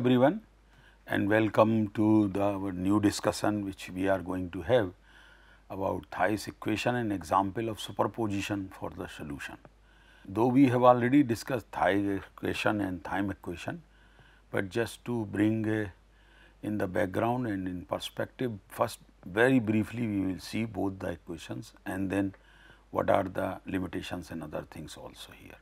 everyone and welcome to the our new discussion which we are going to have about Theis equation and example of superposition for the solution. Though we have already discussed Theis equation and Thiem equation, but just to bring in the background and in perspective first very briefly we will see both the equations and then what are the limitations and other things also here.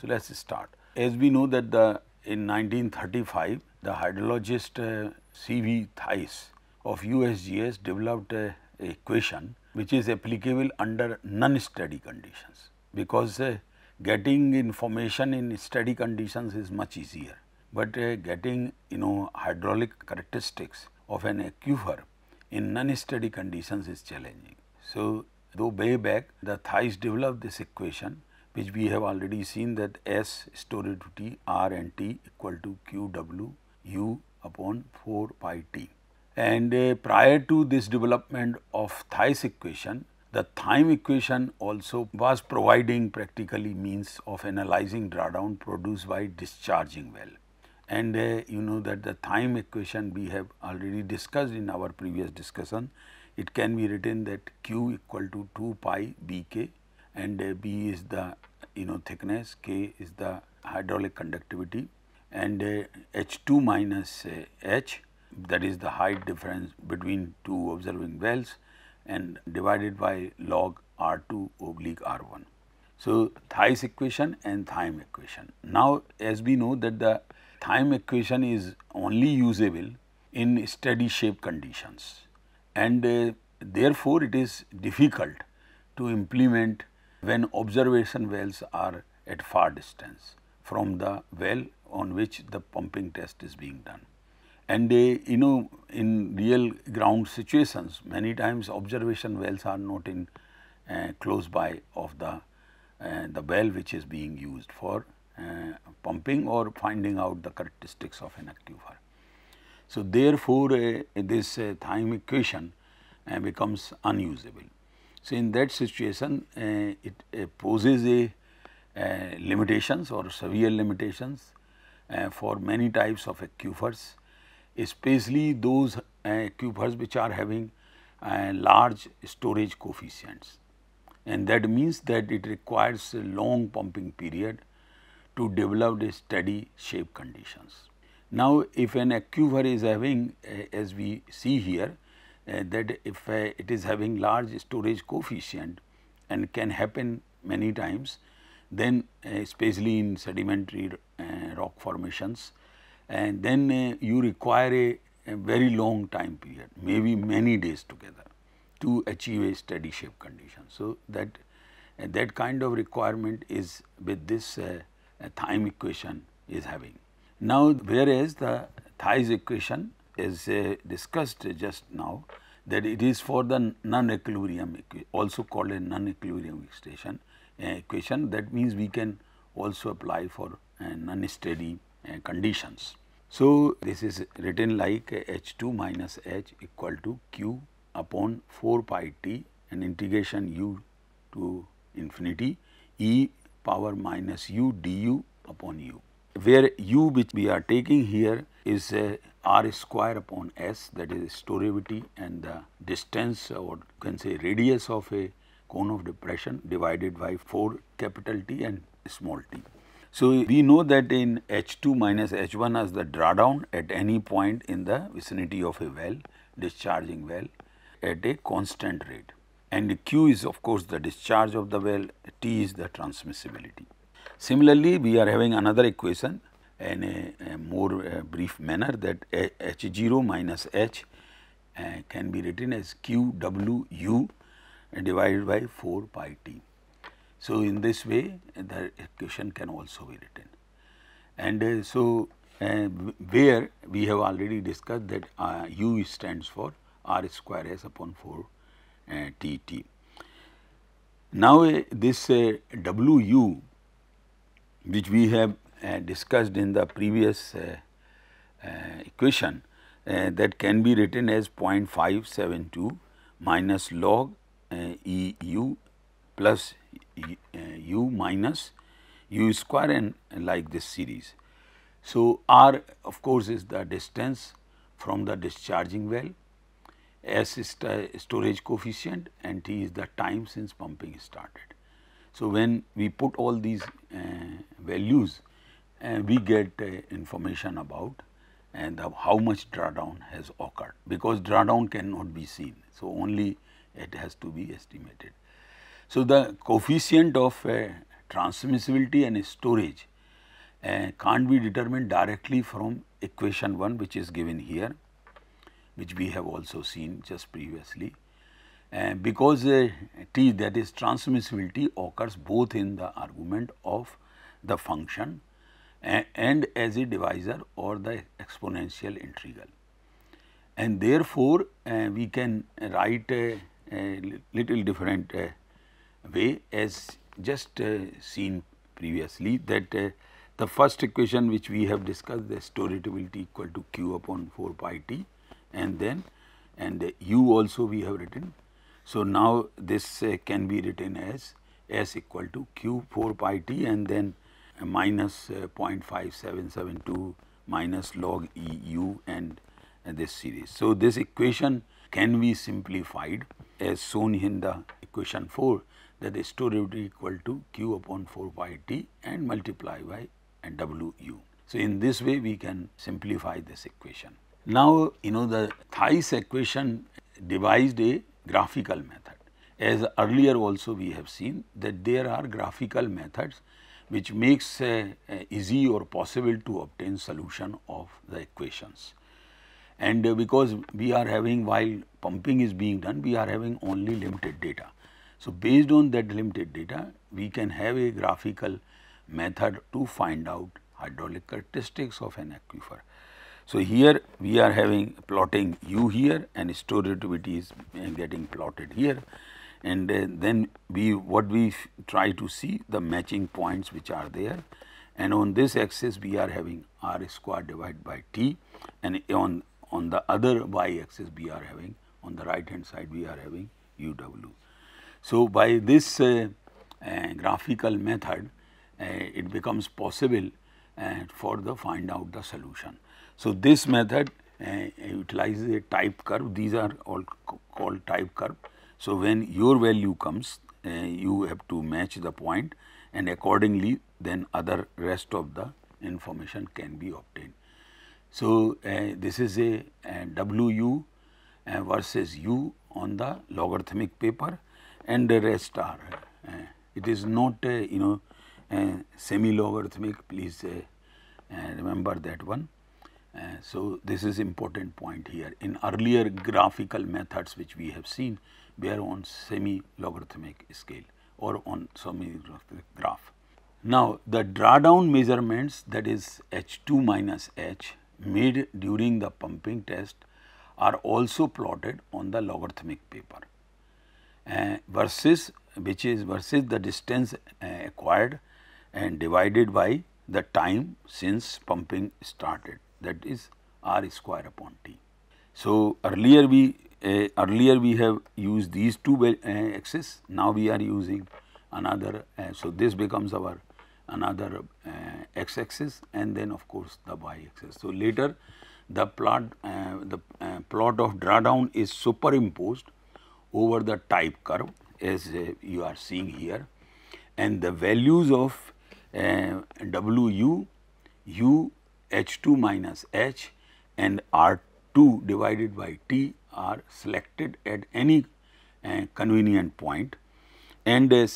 So, let us start. As we know that the in 1935 the hydrologist uh, C. V. Theis of USGS developed a, a, equation which is applicable under non-steady conditions because uh, getting information in steady conditions is much easier, but uh, getting you know hydraulic characteristics of an aquifer in non-steady conditions is challenging. So, though way back the Theis developed this equation which we have already seen that S stored to T R and T equal to Q W U upon 4 pi T. And uh, prior to this development of Theis equation, the Thiem equation also was providing practically means of analyzing drawdown produced by discharging well. And uh, you know that the Thiem equation we have already discussed in our previous discussion. It can be written that Q equal to 2 pi B k and uh, B is the you know thickness, K is the hydraulic conductivity and uh, H2 minus uh, H that is the height difference between two observing wells and divided by log R2 oblique R1. So, Theis equation and Thiem equation. Now, as we know that the Thiem equation is only usable in steady shape conditions and uh, therefore, it is difficult to implement when observation wells are at far distance from the well on which the pumping test is being done. And uh, you know in real ground situations many times observation wells are not in uh, close by of the uh, the well which is being used for uh, pumping or finding out the characteristics of an aquifer. So, therefore, uh, this uh, Thiem equation becomes unusable. So, in that situation it poses a limitations or severe limitations for many types of aquifers especially those uh, aquifers which are having uh, large storage coefficients and that means that it requires a long pumping period to develop a steady shape conditions. Now, if an aquifer is having uh, as we see here uh, that if uh, it is having large storage coefficient and can happen many times then uh, especially in sedimentary rock formations and then uh, you require a, a, very long time period, maybe many days together to achieve a steady shape condition. So, that uh, that kind of requirement is with this uh, Thiem equation is having. Now, whereas the Theis equation is uh, discussed just now that it is for the non-equilibrium also called a non-equilibrium uh, equation that means we can also apply for uh, non-steady uh, conditions. So, this is written like H 2 minus H equal to Q upon 4 pi t and integration u to infinity e power minus u du upon u, where u which we are taking here is r square upon s that is storavity and the distance or you can say radius of a cone of depression divided by 4 capital T and small t. So, we know that in H2 minus H1 as the drawdown at any point in the vicinity of a well, discharging well at a constant rate and Q is of course the discharge of the well, T is the transmissibility. Similarly, we are having another equation in a, a more uh, brief manner that H0 minus H uh, can be written as Q W U divided by 4 pi T. So, in this way the equation can also be written and uh, so uh, where we have already discussed that uh, u stands for r square s upon 4 uh, t t. Now, uh, this uh, w u which we have discussed in the previous equation that can be written as 0.572 minus log E u plus u minus u square and like this series. So, R of course is the distance from the discharging well, S is the storage coefficient and T is the time since pumping started. So, when we put all these uh, values, uh, we get uh, information about and how much drawdown has occurred because drawdown cannot be seen. So, only it has to be estimated. So, the coefficient of uh, transmissibility and storage uh, can't be determined directly from equation 1 which is given here which we have also seen just previously. Uh, because uh, T that is transmissibility occurs both in the argument of the function and, and as a divisor or the exponential integral. And therefore, uh, we can write a, a little different uh, way as just uh, seen previously that uh, the first equation which we have discussed the storageability equal to q upon 4 pi t and then and u also we have written. So, now this uh, can be written as s equal to q 4 pi t and then uh, minus, uh, 0.5772 minus log e u and this series. So, this equation can be simplified as shown in the equation 4 that is storageability equal to q upon 4 pi t and multiply by and w u. So, in this way we can simplify this equation. Now, you know the Theis equation devised a graphical method. As earlier also we have seen that there are graphical methods which makes uh, uh, easy or possible to obtain solution of the equations. And uh, because we are having while pumping is being done, we are having only limited data. So, based on that limited data, we can have a graphical method to find out hydraulic characteristics of an aquifer. So, here we are having plotting u here and storativity is getting plotted here and then we what we try to see the matching points which are there and on this axis we are having r square divided by t and on on the other y axis we are having on the right hand side we are having u w. So, by this uh, uh, graphical method uh, it becomes possible for the find out the solution. So, this method utilizes a type curve these are all called type curve so, when your value comes you have to match the point and accordingly then other rest of the information can be obtained. So, uh, this is a, a WU uh, versus U on the logarithmic paper and the rest are uh, it is not you know semi logarithmic please uh, uh, remember that one. so, this is important point here in earlier graphical methods which we have seen we are on semi logarithmic scale or on semi logarithmic graph. Now, the drawdown measurements that is H2 minus H made during the pumping test are also plotted on the logarithmic paper uh, versus which is versus the distance uh, acquired and divided by the time since pumping started that is r square upon t. So, earlier we uh, earlier we have used these two uh, axes, now we are using another. Uh, so, this becomes our another uh, x axis and then of course, the y axis. So, later the plot uh, the uh, plot of drawdown is superimposed over the type curve as you are seeing here and the values of W u, u h 2 minus h and r 2 divided by t are selected at any uh, convenient point and uh,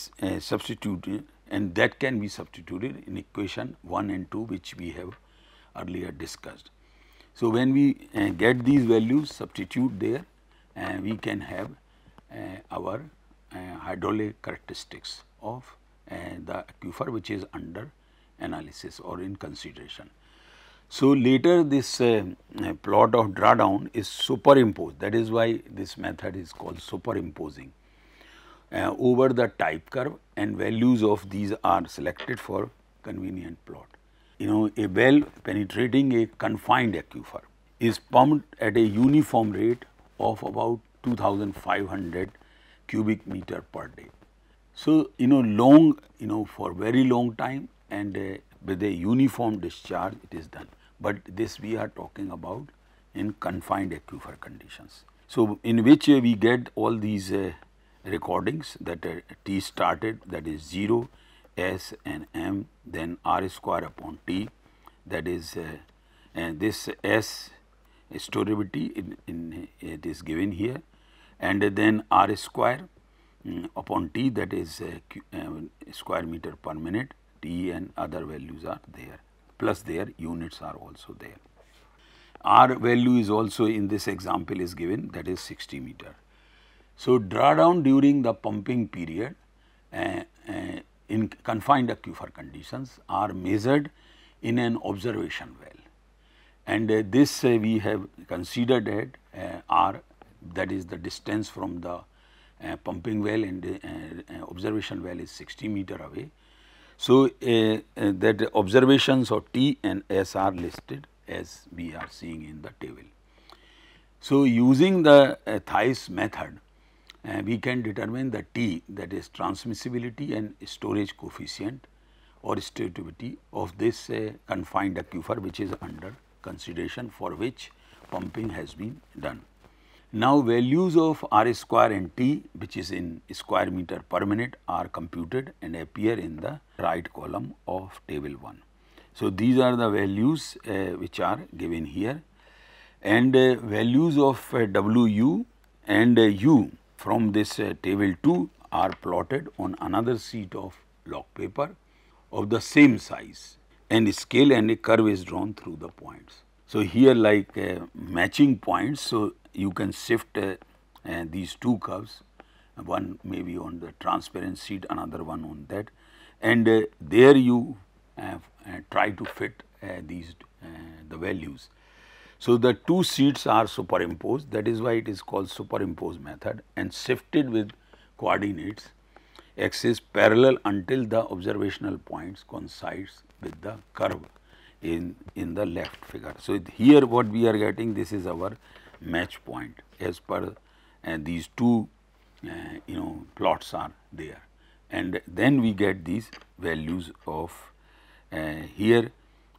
substituted and that can be substituted in equation 1 and 2 which we have earlier discussed. So, when we uh, get these values substitute there uh, we can have uh, our uh, hydraulic characteristics of the aquifer which is under analysis or in consideration. So, later this uh, uh, plot of drawdown is superimposed that is why this method is called superimposing uh, over the type curve and values of these are selected for convenient plot. You know a well penetrating a confined aquifer is pumped at a uniform rate of about 2500 cubic meter per day. So, you know long you know for very long time and uh, with a uniform discharge it is done. But this we are talking about in confined aquifer conditions. So, in which uh, we get all these uh, recordings that uh, T started that is 0, S and M then R square upon T that is and this S storavity in, in, it is given here and then R square um, upon T that is uh, uh, square meter per minute T and other values are there plus their units are also there. R value is also in this example is given that is 60 meter. So, drawdown during the pumping period uh, uh, in confined aquifer conditions are measured in an observation well and uh, this uh, we have considered at r that is the distance from the uh, pumping well and uh, observation well is 60 meter away. So, that observations of T and S are listed as we are seeing in the table. So, using the uh, Theis method uh, we can determine the T that is transmissibility and storage coefficient or storativity of this uh, confined aquifer which is under consideration for which pumping has been done. Now, values of R square and T which is in square meter per minute are computed and appear in the right column of table 1. So, these are the values uh, which are given here and uh, values of uh, W and uh, U from this uh, table 2 are plotted on another sheet of log paper of the same size and scale and a curve is drawn through the points. So, here like uh, matching points, so you can shift uh, uh, these two curves, one maybe on the transparent sheet, another one on that and uh, there you uh, uh, try to fit these the values. So, the two sheets are superimposed that is why it is called superimposed method and shifted with coordinates axis parallel until the observational points coincides with the curve in, in the left figure. So, here what we are getting this is our match point as per and these two uh, you know plots are there and then we get these values of uh, here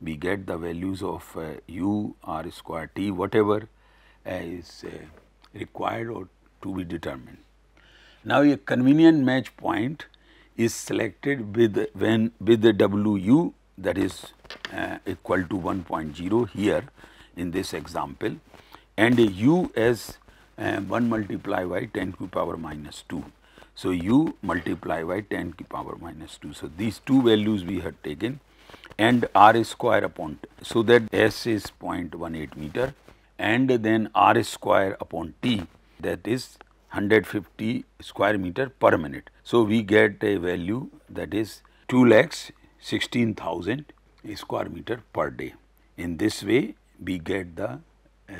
we get the values of uh, u r square t whatever uh, is uh, required or to be determined. Now, a convenient match point is selected with when with the W u that is uh, equal to 1.0 here in this example and a u as uh, 1 multiplied by 10 to the power minus 2. So, u multiply by 10 to the power minus 2. So, these two values we have taken and r square upon so that s is 0.18 meter and then r square upon t that is 150 square meter per minute. So, we get a value that is 2 lakhs 16,000 square meter per day. In this way, we get the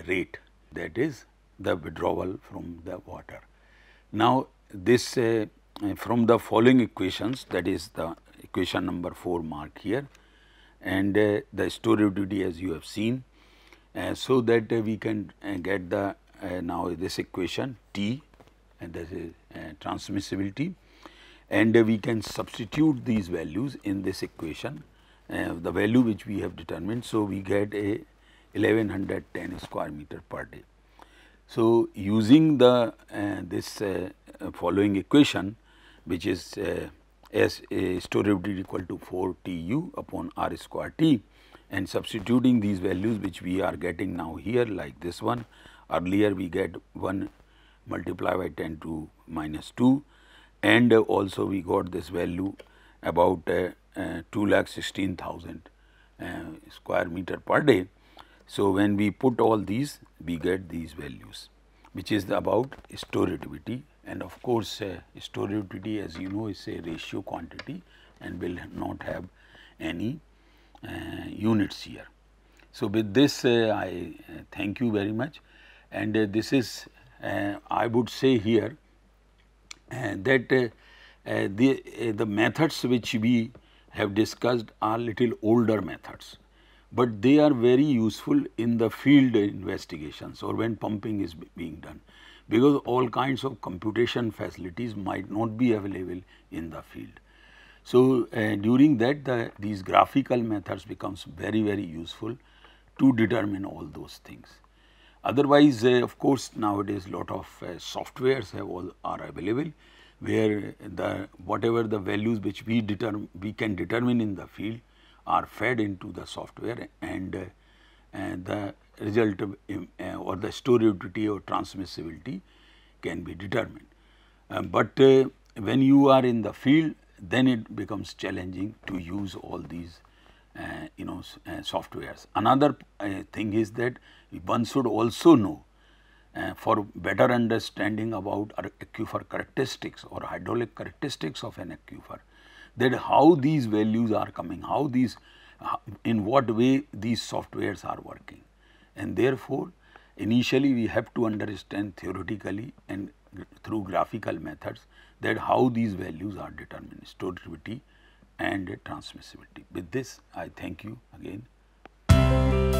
rate that is the withdrawal from the water. Now, this uh, from the following equations that is the equation number 4 mark here and uh, the storativity as you have seen. Uh, so, that uh, we can uh, get the uh, now this equation T and that is transmissibility and we can substitute these values in this equation Uh, the value which we have determined. So, we get a 1110 square meter per day. So, using the uh, this uh, following equation which is as a storativity equal to 4 T u upon R square T and substituting these values which we are getting now here like this one earlier we get 1 multiply by 10 to minus 2 and also we got this value about uh, uh, 2 lakh 16,000 uh, square meter per day. So, when we put all these we get these values which is about storativity and of course, uh, storativity as you know is a ratio quantity and will not have any uh, units here. So, with this uh, I uh, thank you very much and this is I would say here that the, the methods which we have discussed are little older methods, but they are very useful in the field investigations or when pumping is being done because all kinds of computation facilities might not be available in the field. So, uh, during that the, these graphical methods becomes very very useful to determine all those things. Otherwise, uh, of course, nowadays lot of uh, softwares have all are available where the whatever the values which we determine we can determine in the field are fed into the software and, uh, and the result of, uh, or the storability or transmissibility can be determined. Uh, but uh, when you are in the field then it becomes challenging to use all these uh, you know uh, softwares. Another uh, thing is that one should also know uh, for better understanding about aquifer characteristics or hydraulic characteristics of an aquifer that how these values are coming, how these in what way these softwares are working and therefore initially we have to understand theoretically and through graphical methods that how these values are determined storability and transmissibility. With this I thank you again.